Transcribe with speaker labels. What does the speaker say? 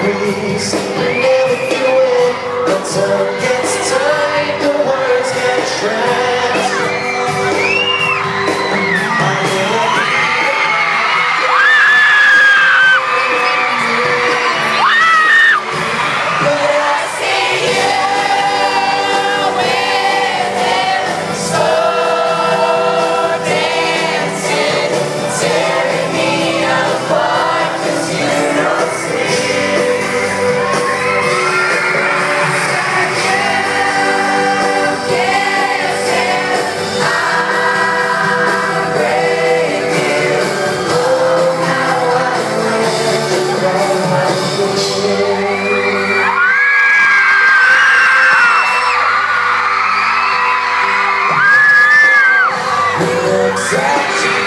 Speaker 1: breeze. Never do it gets. Protect you.